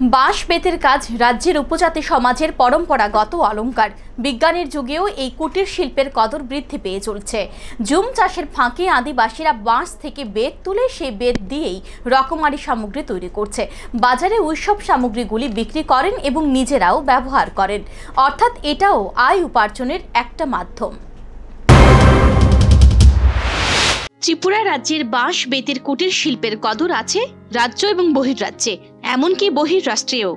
বাঁশ বেতের কাজ রাজ্যের উপজাতি সমাজের পরম্পরাগত অলঙ্কার বিজ্ঞানের যুগেও এই কুটির শিল্পের কদর বৃদ্ধি পেয়ে চলছে। জুম চাষের ফাঁকে আদিবাসীরা বাঁশ থেকে বেত তুলে সেই বেত দিয়েই রকমারি সামগ্রী তৈরি করছে। বাজারে উৎসব সামগ্রীগুলি বিক্রি করেন এবং নিজেরাও ব্যবহার করেন। অর্থাৎ এটাও আয় উপার্জনের একটা মাধ্যম। ত্রিপুরা রাজ্যের বাঁশ, বেতের, কুটির শিল্পের কদর আছে রাজ্য এবং বহির্রাজ্যে। এমনকি বহির্রাষ্ট্রেও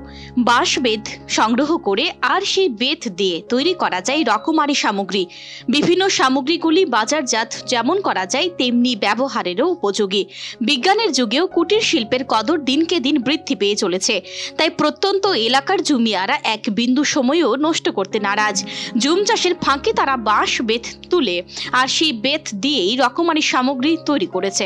বাঁশ বেত সংগ্রহ করে আর সেই বেত দিয়ে তৈরি করা যায় রকমারি সামগ্রী। বিভিন্ন সামগ্রীগুলি বাজারজাত যেমন করা যায়, তেমনি ব্যবহারেরও উপযোগী। বিজ্ঞানের যুগেও কুটির শিল্পের কদর দিনকে দিন বৃদ্ধি পেয়ে চলেছে। তাই প্রত্যন্ত এলাকার জুমিয়ারা এক বিন্দু সময়ও নষ্ট করতে নারাজ। জুম চাষের ফাঁকে তারা বাঁশ বেত তুলে আর সেই বেত দিয়েই রকমারি সামগ্রী তৈরি করেছে।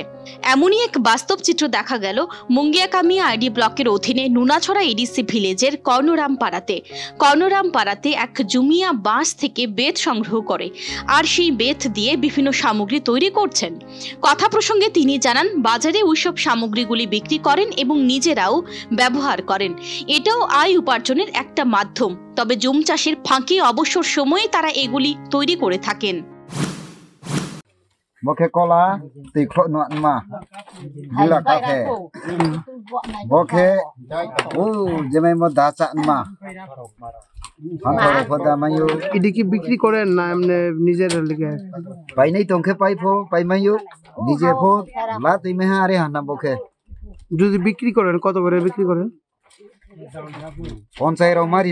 এমনই এক বাস্তব চিত্র দেখা গেল মুঙ্গিয়াকামিয়া আইডি ব্লকের অধীনে নুনাছড়া এডিসি ভিলেজের কর্ণরাম পাড়াতে কর্ণরাম পাড়াতে এক জুমিয়া বাঁশ থেকে বেত সংগ্রহ করে আর সেই বেত দিয়ে বিভিন্ন সামগ্রী তৈরি করছেন। কথা প্রসঙ্গে তিনি জানান, বাজারে ওইসব সামগ্রীগুলি বিক্রি করেন এবং নিজেরাও ব্যবহার করেন। এটাও আয় উপার্জনের একটা মাধ্যম। তবে জুম চাষের ফাঁকে অবসর সময়ে তারা এগুলি তৈরি করে থাকেন। Boke kola, ti kho nuat ma. Gila kafe. Boke, oh, jemai mo dacha ma. Hantore phoda mayu. এটি কি বিক্রি করেন না এমনি নিজের লিগে Pai nei tongke pai pho, pai mayu. Nije pho, la ti me ha are hana boke. যদি বিক্রি করেন কত করে বিক্রি করেন Ponsai ro mari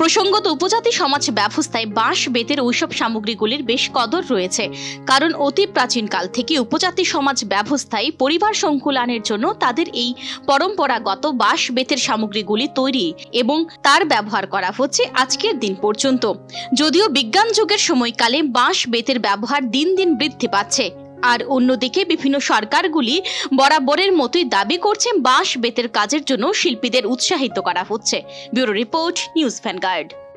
প্রসঙ্গত উপজাতি সমাজ ব্যবস্থায় বাঁশ, বেতের ওইসব সামগ্রীগুলির বেশ কদর রয়েছে। কারণ অতি প্রাচীনকাল থেকে উপজাতি সমাজ ব্যবস্থায় পরিবার সংকুলানের জন্য তাদের এই পরম্পরাগত বাঁশ, বেতের সামগ্রীগুলি তৈরি এবং তার ব্যবহার করা হচ্ছে আজকের দিন পর্যন্ত। যদিও বিজ্ঞান যুগের সময়কালে বাঁশ, বেতের ব্যবহার দিন দিন বৃদ্ধি পাচ্ছে আর অন্যদিকে বিভিন্ন সরকারগুলি বরাবরের মতোই দাবি করছে বাঁশ বেতের কাজের জন্য শিল্পীদের উৎসাহিত করা হচ্ছে। Bureau report, news Vanguard.